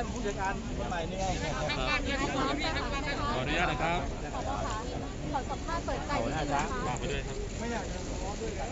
านผู้จัดการคนใหม่นี่ไงขออนุญาตนะครับขอสัมภาษณ์เปิดใจนิดนึงนะคะฝาไปด้วยครับไม่อยากจะทะเลด้วยกัน